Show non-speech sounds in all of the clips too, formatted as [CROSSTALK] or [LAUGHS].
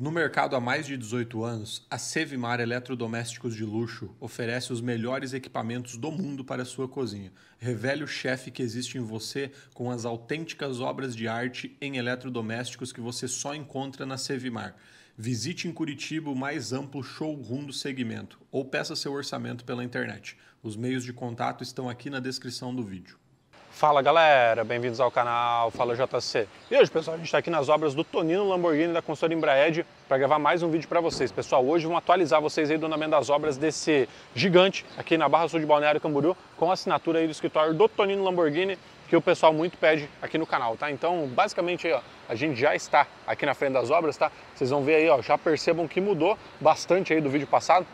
No mercado há mais de 18 anos, a Sevimar Eletrodomésticos de Luxo oferece os melhores equipamentos do mundo para sua cozinha. Revele o chefe que existe em você com as autênticas obras de arte em eletrodomésticos que você só encontra na Sevimar. Visite em Curitiba o mais amplo showroom do segmento ou peça seu orçamento pela internet. Os meios de contato estão aqui na descrição do vídeo. Fala galera, bem-vindos ao canal Fala JC. E hoje, pessoal, a gente está aqui nas obras do Tonino Lamborghini da consultora Embraed para gravar mais um vídeo para vocês. Pessoal, hoje vamos atualizar vocês aí do andamento das obras desse gigante aqui na Barra Sul de Balneário Camboriú com a assinatura aí do escritório do Tonino Lamborghini que o pessoal muito pede aqui no canal, tá? Então, basicamente aí, ó, a gente já está aqui na frente das obras, tá? Vocês vão ver aí, ó, já percebam que mudou bastante aí do vídeo passado.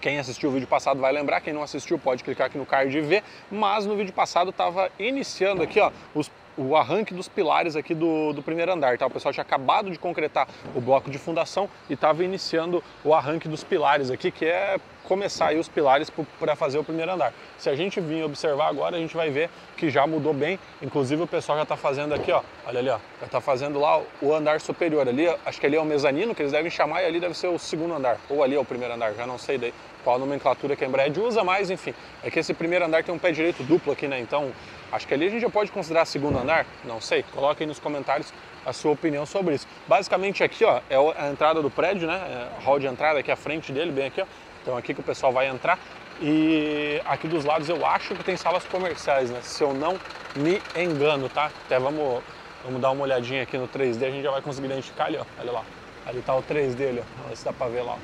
Quem assistiu o vídeo passado vai lembrar, quem não assistiu pode clicar aqui no card e ver, mas no vídeo passado estava iniciando aqui ó, os, o arranque dos pilares aqui do, do primeiro andar, tá? O pessoal tinha acabado de concretar o bloco de fundação e estava iniciando o arranque dos pilares aqui, que é começar aí os pilares para fazer o primeiro andar. Se a gente vir observar agora, a gente vai ver que já mudou bem, inclusive o pessoal já está fazendo aqui, ó, olha ali, ó, já está fazendo lá o andar superior ali, acho que ali é o mezanino que eles devem chamar e ali deve ser o segundo andar, ou ali é o primeiro andar, já não sei daí qual nomenclatura que a Embraer usa, mas enfim, é que esse primeiro andar tem um pé direito duplo aqui, né, então acho que ali a gente já pode considerar segundo andar, não sei, coloque aí nos comentários a sua opinião sobre isso. Basicamente aqui, ó, é a entrada do prédio, né, é hall de entrada aqui à frente dele, bem aqui, ó, então aqui que o pessoal vai entrar e aqui dos lados eu acho que tem salas comerciais, né? Se eu não me engano, tá? Até vamos, vamos dar uma olhadinha aqui no 3D, a gente já vai conseguir identificar ali, ó. Olha lá. Ali tá o 3D ali, ó. Olha se dá pra ver lá.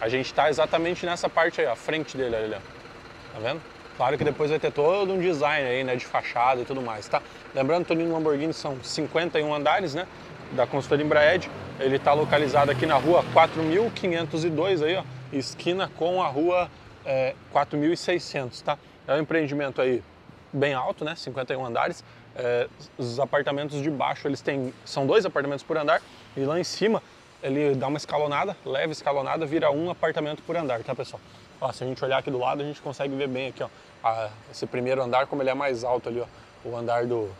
A gente tá exatamente nessa parte aí, ó, frente dele ali, ó. Tá vendo? Claro que depois vai ter todo um design aí, né, de fachada e tudo mais, tá? Lembrando, Tonino Lamborghini são 51 andares, né? da consultoria Embraed. Ele está localizado aqui na rua 4502, aí, ó, esquina com a rua é, 4600, tá? É um empreendimento aí bem alto, né? 51 andares. É, os apartamentos de baixo, eles têm, são dois apartamentos por andar e lá em cima ele dá uma escalonada, leve escalonada, vira um apartamento por andar, tá pessoal? Ó, se a gente olhar aqui do lado, a gente consegue ver bem aqui, ó, a, esse primeiro andar, como ele é mais alto ali, ó, o andar do,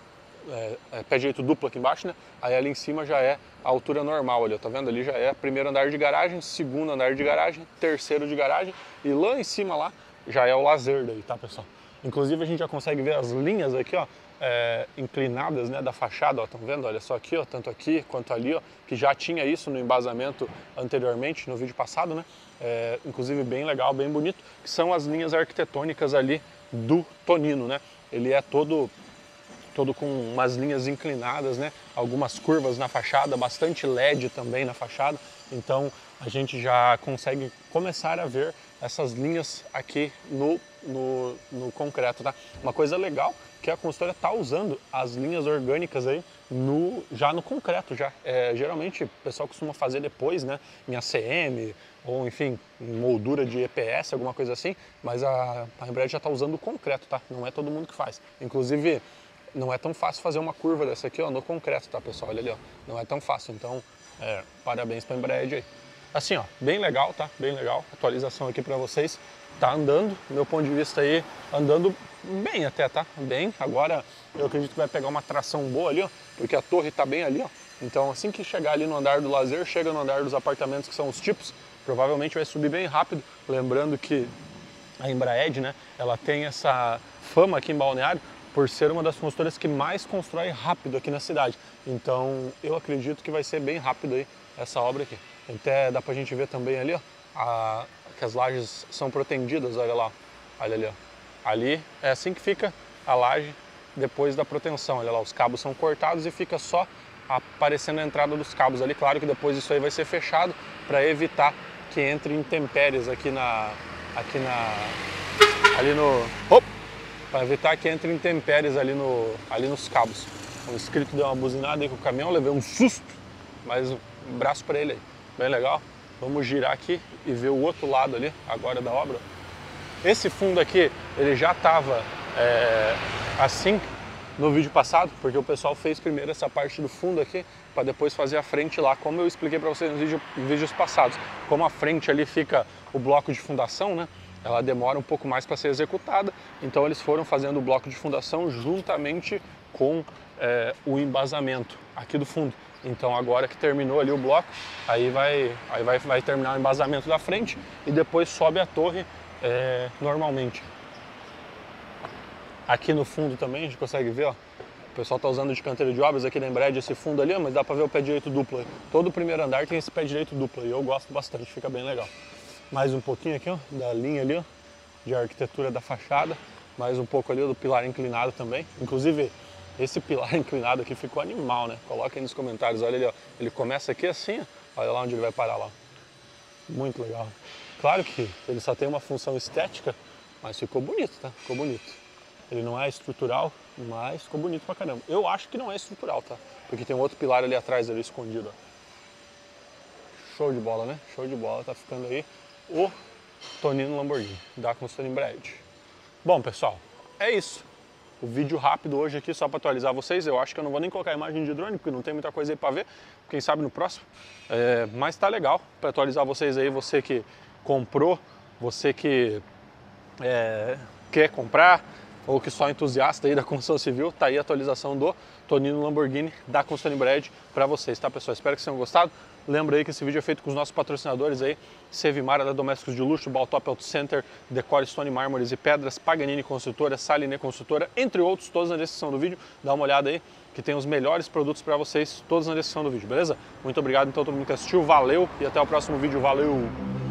é, é, pé direito duplo aqui embaixo, né? Aí ali em cima já é a altura normal ali, ó, tá vendo? Ali já é primeiro andar de garagem, segundo andar de garagem, terceiro de garagem e lá em cima lá já é o lazer daí, tá pessoal? Inclusive a gente já consegue ver as linhas aqui, ó, é, inclinadas né, da fachada, estão vendo? Olha só aqui, ó, tanto aqui quanto ali, ó, que já tinha isso no embasamento anteriormente, no vídeo passado, né? É, inclusive bem legal, bem bonito, que são as linhas arquitetônicas ali do Tonino, né? Ele é todo todo com umas linhas inclinadas, né? Algumas curvas na fachada, bastante LED também na fachada. Então a gente já consegue começar a ver essas linhas aqui no, no, no concreto, tá? Uma coisa legal que a consultora está usando as linhas orgânicas aí no, já no concreto já. É, geralmente o pessoal costuma fazer depois, né, em ACM ou enfim, em moldura de EPS, alguma coisa assim, mas a, a Embraer já está usando o concreto, tá? Não é todo mundo que faz. Inclusive não é tão fácil fazer uma curva dessa aqui ó, no concreto, tá pessoal? Olha ali, ó. não é tão fácil, então é, parabéns para a Embreed aí. Assim, ó, bem legal, tá? Bem legal, atualização aqui para vocês. Tá andando, meu ponto de vista aí, andando bem até, tá? Bem, agora eu acredito que vai pegar uma tração boa ali, ó, porque a torre tá bem ali, ó. Então assim que chegar ali no andar do lazer, chega no andar dos apartamentos que são os tipos, provavelmente vai subir bem rápido, lembrando que a Embraed, né, ela tem essa fama aqui em Balneário por ser uma das consultoras que mais constrói rápido aqui na cidade. Então eu acredito que vai ser bem rápido aí essa obra aqui. Até dá pra gente ver também ali, ó, a, que as lajes são protendidas, olha lá, olha ali, ó. Ali é assim que fica a laje depois da proteção, olha lá, os cabos são cortados e fica só aparecendo a entrada dos cabos ali. Claro que depois isso aí vai ser fechado para evitar que entre intempéries aqui na, aqui na, ali no, opa, para evitar que entre intempéries ali, no, ali nos cabos. O inscrito deu uma buzinada aí com o caminhão, levei um susto, mas um braço para ele aí, bem legal. Vamos girar aqui e ver o outro lado ali, agora da obra. Esse fundo aqui, ele já estava é, assim no vídeo passado, porque o pessoal fez primeiro essa parte do fundo aqui, para depois fazer a frente lá, como eu expliquei para vocês nos vídeos, vídeos passados. Como a frente ali fica o bloco de fundação, né? Ela demora um pouco mais para ser executada, então eles foram fazendo o bloco de fundação juntamente com é, o embasamento aqui do fundo. Então agora que terminou ali o bloco, aí vai, aí vai, vai terminar o embasamento da frente e depois sobe a torre é, normalmente. Aqui no fundo também a gente consegue ver, ó, o pessoal está usando de canteiro de obras aqui da Embred esse fundo ali, mas dá para ver o pé direito duplo. Todo o primeiro andar tem esse pé direito duplo e eu gosto bastante, fica bem legal. Mais um pouquinho aqui, ó, da linha ali, ó, de arquitetura da fachada, mais um pouco ali do pilar inclinado também. Inclusive, esse pilar [LAUGHS] inclinado aqui ficou animal, né? Coloca aí nos comentários, olha ali, ó. Ele começa aqui assim, olha lá onde ele vai parar lá. Muito legal. Claro que ele só tem uma função estética, mas ficou bonito, tá? Ficou bonito. Ele não é estrutural, mas ficou bonito pra caramba. Eu acho que não é estrutural, tá? Porque tem um outro pilar ali atrás, ali escondido, ó. Show de bola, né? Show de bola, tá ficando aí o Tonino Lamborghini, da Constantine Brad. Bom, pessoal, é isso o vídeo rápido hoje aqui só para atualizar vocês. Eu acho que eu não vou nem colocar imagem de drone, porque não tem muita coisa aí para ver. Quem sabe no próximo. É, mas tá legal para atualizar vocês aí, você que comprou, você que é, quer comprar ou que só entusiasta aí da construção civil, tá aí a atualização do Tonino Lamborghini da Constantine Brad para vocês, tá pessoal? Espero que vocês tenham gostado. Lembra aí que esse vídeo é feito com os nossos patrocinadores aí, Sevimara da Domésticos de Luxo, Baltop Auto Center, Decore Stone Mármores e Pedras, Paganini Construtora, Saline Construtora, entre outros, todos na descrição do vídeo. Dá uma olhada aí, que tem os melhores produtos para vocês, todos na descrição do vídeo, beleza? Muito obrigado então todo mundo que assistiu, valeu e até o próximo vídeo, valeu!